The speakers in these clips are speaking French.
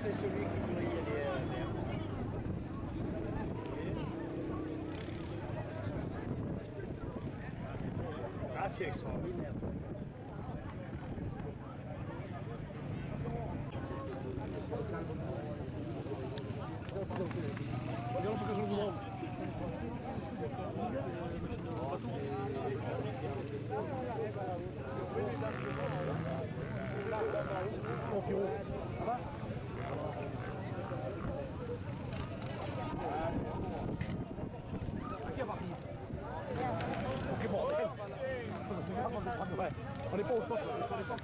c'est celui qui y aller euh, vers. Ah, c'est extraordinaire ça. Pas, pas, pas, pas, pas.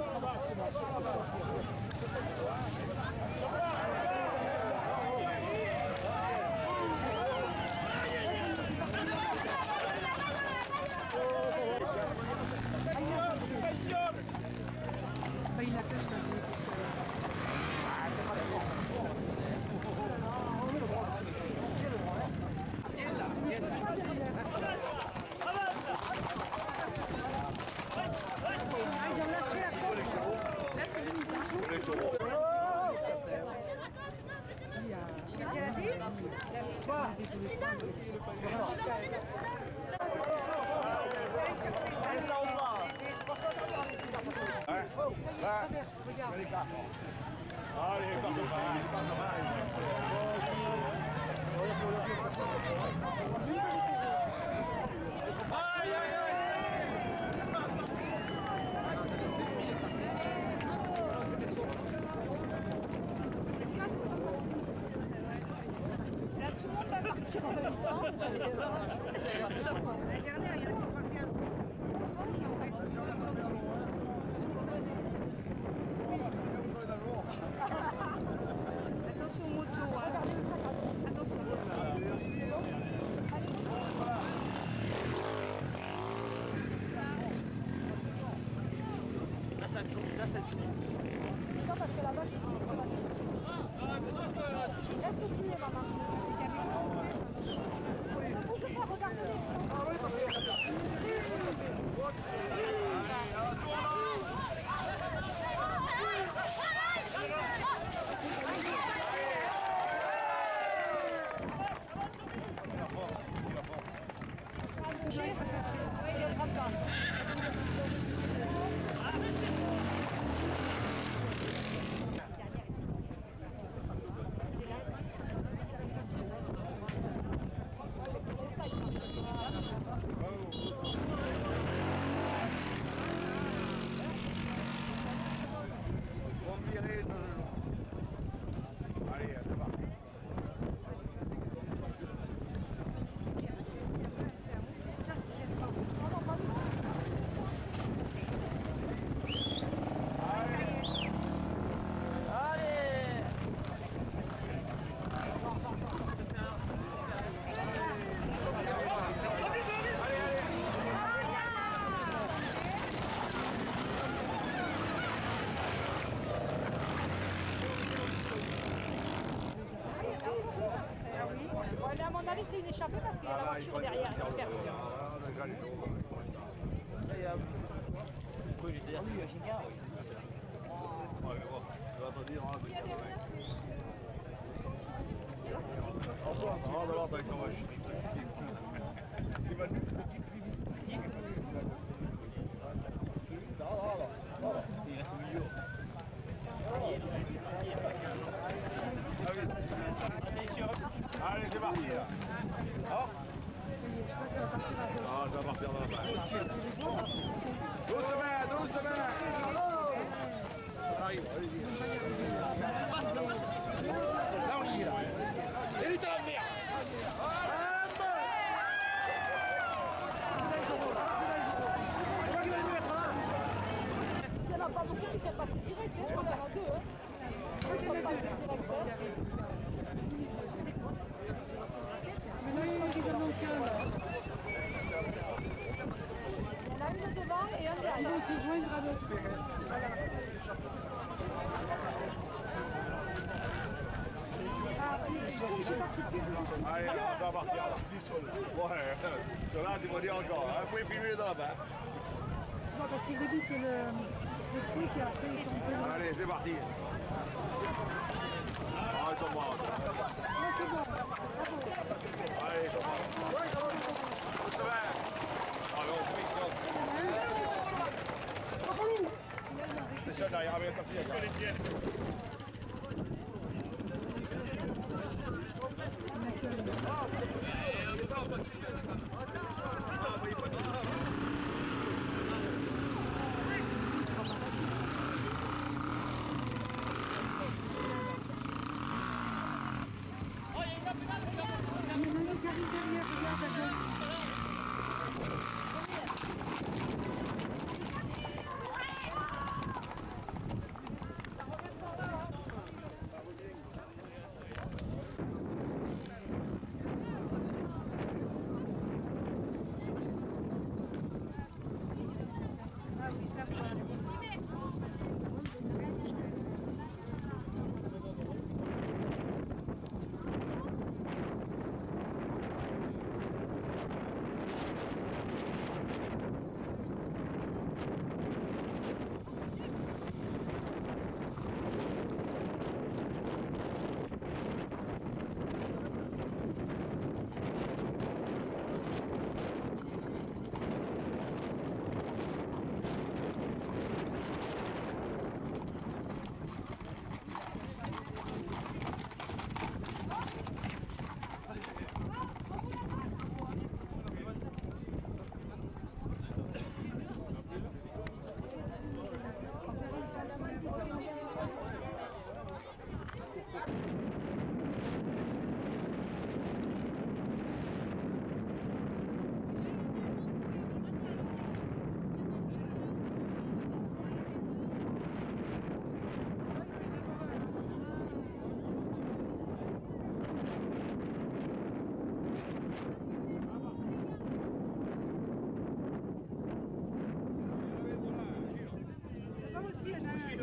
Allez, passe au bail, passe au bail. Là, tout le partir en même temps. La dernière, il y a qui sont partis à Attention aux motos. Hein. Attention. Là, ça tourne, là, ça. Non, parce que la vache, il va Laisse continuer, maman. Ne bouge pas, regardez. Vont me virer. non, non, non. Allez, c'est parti. Allez Ouais, mais c'est une échappée parce qu'il y a la voiture derrière. dire, hyper on bien. a déjà les choses. Pourquoi il était derrière lui, Ginga Ouais, mais bon, je vais te dire, c'est 80. En toi, ça va de l'ordre avec ton vache. C'est pas Ça va, ça va, ça va. Il reste au milieu. Ah oui. Attention Allez, c'est parti là. Ah Ah, ça va partir dans la balle. Doucement, doucement Arrive, Là, on y est, là. Et lui, t'as la merde Il n'y en a pas beaucoup qui ne savent pas tout direct. hein. Je crois qu'il y en a deux. Hein. Je crois qu'il y en a deux direct. hein. Mais non, il manque qu'ils en ont qu'un là. Il y en a une devant et un derrière. Ils vont se joindre à petits. Allez, ça va partir sont là. Ouais, ceux-là, tu m'as dit encore. Vous pouvez filmer dans la bain. Non, parce qu'ils évitent le, le truc et après ils sont Allez, c'est parti. Ah, ils sont morts. c'est bon. Allez, ils sont morts. Ça va Allez, on se met C'est ça derrière, avec ta fille.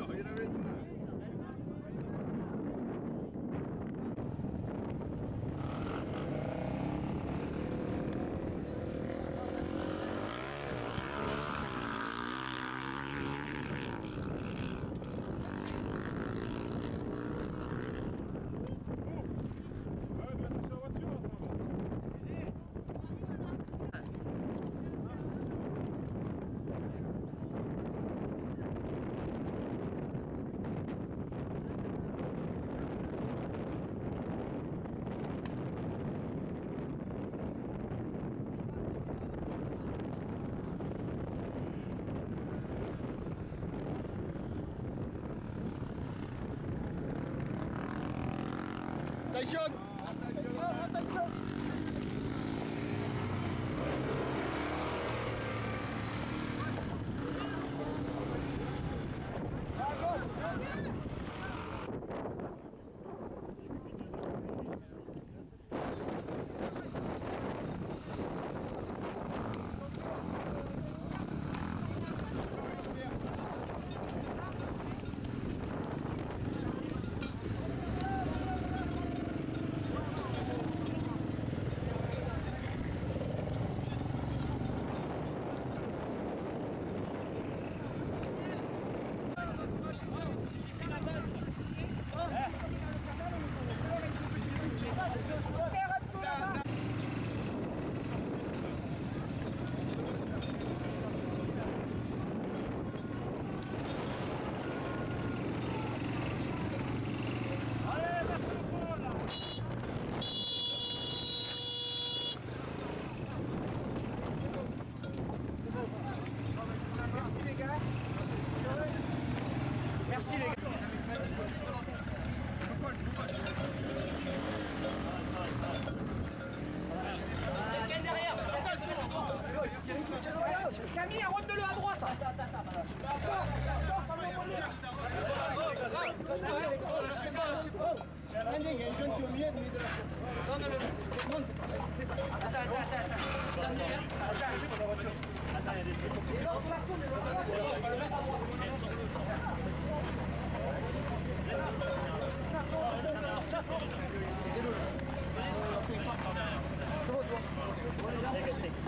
Y en a un. Attention Merci les gars. Camille, arrête-le à droite il y a un jeune qui est au milieu, mais de la Non, non, non, Attends, attends, attends. Attends, attends. Attends, il y a des trucs. Et là, au plafond. すごいすごい。